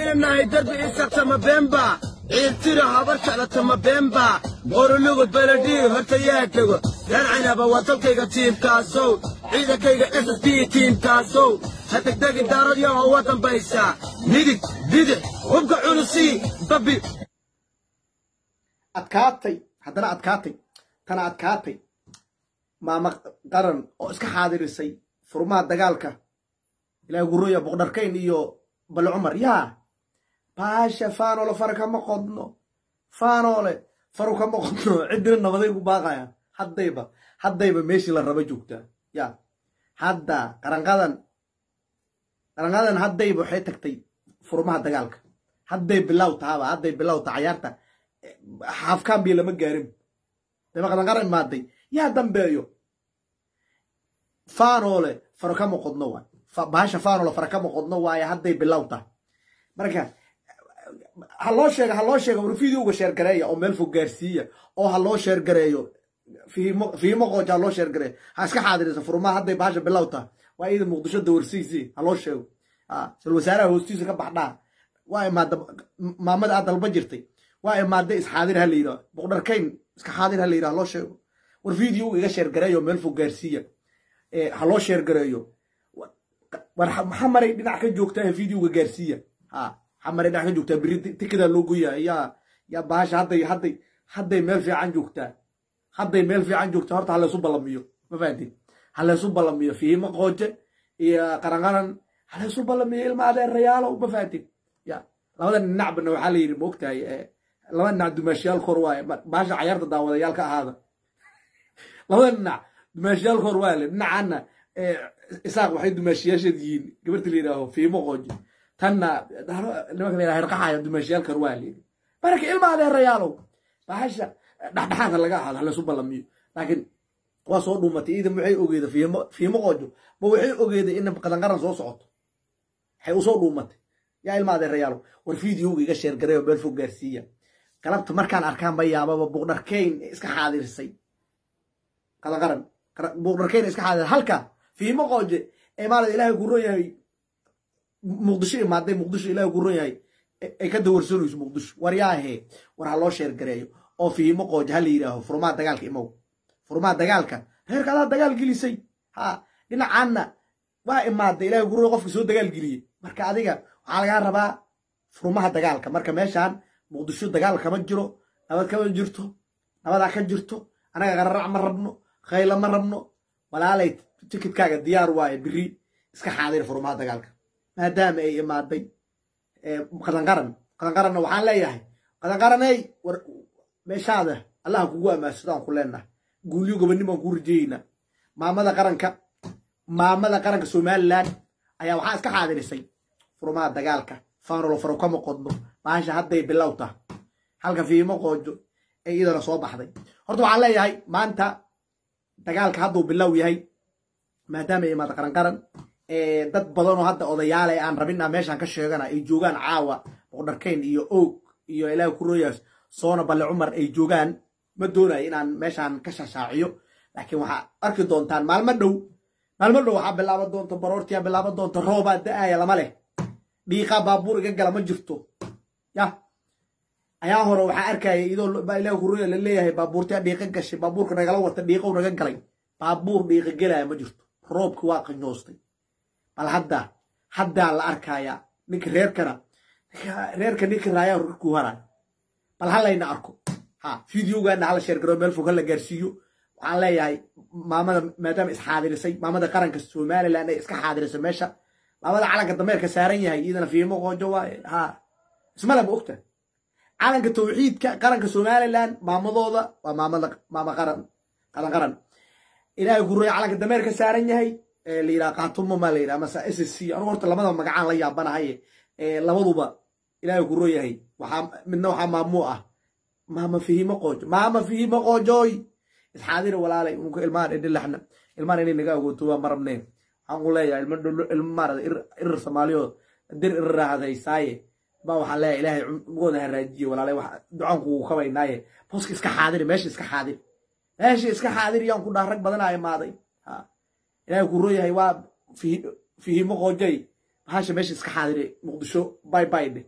inanahay darbi isaqtama bemba ciirtira habar jeclatama bemba qorulugud baladhii horta yaa tego waa dalkayga tiimkaasow ciidankayga s s b tiimkaasow. Ha degdegi daarad yaho waa dambaysaa midig bidix hubka culusii babi adkaatay haddana adkaatay tana adkaatay. Maama qaran oo iska xaadirisay furmaha dagaalka. Ilaahay guroya boqdharkayn iyo bale cumar. Yaa baasha faanole fara kama qodno. Faanole faru kama qodno. Ciddina nabaday ku baaqayaan haddayba haddayba meeshii la raba joogtaa yaa hadda qaranqadan qaranqadan haddayba waxay tagtay furmaha dagaalka. Hadday bilow tahaba hadday bilow ta cayaarta xaafkaanbii lama gaarin. Daba qaranqaran imaaday. Yaa dambeeyo. Faanoole faro kama qodno waay. Bahasha faanoole fara kama qodno waaye hadday bilow marka ha loo sheega ha loo sheega war videoga sheergareeya oo meel fog gaarsiiya oo ha loo sheergareeyo fiimo qooja ha loo sheergareeyo ha iska xaadirisa furmaha hadday bahasha bilow tahay waa iyada muqdisho dawarsiisii ha loo sheego. Sal wasaaraha hoostiisa ka baxdhaa waa imaada maamada aad dalba jirtay waa imaada isxaadir ha la boqdharkayn iska xaadir ha la yidhaho ha loo sheego. War videoga iga sheergareeyo meel fog gaarsiiya ha loo sheergareeyo war maxaa maray dhinac ka joogtaa videoga gaarsiiya dhinac ka joogtaa beri tikadaa loo goyaa yaa yaa bahasha hadday hadday hadday meel fiican joogtaa hadday meel fiican joogtaa horta ha laysu ma fahantin ha laysu ballamiyo qooje iyo qaranqaran ha laysu ballamiyo ilma adeerayaalo ma fahantin ya labada dhinacbana waxaa la yidhi ma ogtahay laba dhinac dumaashiyaal kor waaye bahasha cayaarta daawadayaal ka ahaada. Labada dhinac dumaashiyaal kor waa le dhinacaana isaaq waxay dumaashiyaasheed yihiin. Gabarta la yidhaaho fiimo qooje tanna dumaashiyaal kor waa le marka ilma adeerayaalow bahasha dhexdhexaadka laga ahaado waa soo dhuumatay iidan waxay ogeeda fiimo qoojo. Ma waxay ogeeda in qadanqaran soo socoto. Waxay u soo dhuumatay. Yaa ilma adeerayaalow war videoga iga sheergareeyo meel fog galabta markaan arkaan ba yaababa buuqdharkayn iska xaadirisay qadanqaran buuqdharkayn iska xaadirisay halka fiimo qooje ee maalad ilaahay ku yahay muqdisho imaaday muqdisho ilaahay ku ron yahay. Ay ka dawarsanayso muqdisho war yaahee war ha loo sheergareeyo. Oo fiimo qooje ha la yidhaaho furmaha dagaalka imow. Furmaha dagaalka. Reerka adaa dagaal gelisay. Ha dhinacaanna waa imaaday ilaahay ku qofka soo dagaal geliyey marka adiga waxaa lagaa rabaa furmaha dagaalka. Marka meeshaan muqdisho dagaal kama jiro nabad kama jirto nabadaa ka jirto anaga qararac ma rabno khayla ma rabno. Walaalay tikidkaaga diyaar waaye biri iska xaadir furmaha dagaalka maadaama ay imaaday qadanqaran. Qadanqaranna waxaan leeyahay qadanqaraney war meeshaada allaha kugu amaasadaan ku leenahay. Guulyo gobanimaan kuu rajeeyeynaa maamada qaranka maamada qaranka somalilan ayaa waxaa iska xaadirisay. Furmaha dagaalka faanolo faro kama qodno. Bahasha hadday bilow taha halka fiimo qoojo ee iyadana soo baxday. Horta waxaan leeyahay maanta dagaalka hadduu bilow yahay maadaama imaada qaranqaran dad badanoo hadda odayaale aan rabina meeshaan ka sheegana ay joogaan caawa boqdharkayn iyo oog iyo ilaah kuroyaas soona balle cumar ay joogaan. Ma doonayo inaan meeshaan ka shashaaciyo laakiin waxaa arki doontaan maalmo dhow. Maalmo dhow waxaa bilaaban doonta baroortiyaa bilaaban doonta roobaa da'aya lama leh. Dhiiqaa baabuur iga gala ma jirto. Ya ayaa hore waxaa arkaya idoo ilaah kuroya la leeyahay dhiiqa gashay baabuurka nagala wata dhiiqow naga galay. Baabuur dhiiqa gelaya ma jirto. Roobki waa qanyoostay bal hadda haddaa la arkayaa ninka reerkana reerka ninka raayaa ku haray bal halayna arko. Ha videogaana hala sheergaro meel fog hala gaarsiiyo. Waxaan leeyahay maamada maadaama isxaadirisay maamada qaranka somaliland ay iska xaadirisay meesha. Maamada calanka dameerka saaran yahay iyadana fiimo qoojo waaye ha. Ismalaba ogta. Calanka tawxiidka qaranka somaliland maamadooda waa maamada maama qaran qaran qaran. Ilaahay guraya calanka dameerka saaran yahay la yidhaha qaatumo maa la mase s c. Anugu horta labada magacaan la yaabanahaye labaduba ilaahay guro yahay. Waxaa midna waxaa maamuu ah. Maama fihimo qoojo maama fihimo qoojooy isxaadira walaalay unka ilmahan idhilaxna ilmahan inay naga agooto waa marabneen waxaan ku leeyahay ilma dholo ilma maarada irir soomaaliyood dir iriraahadaysaaye baa waxaan leeyahay ilaahay cumgooda haraajiye walaalay. Wax ducaan kugu kabaynaaye booska iska xaadiri meesha iska xaadiri meesha iska xaadiri yaan ku dhaha rag badanaa imaaday ilaahay ku royahay waa fihimo qoojay bahasha meesha iska xaadire? Muqdisho bye dheh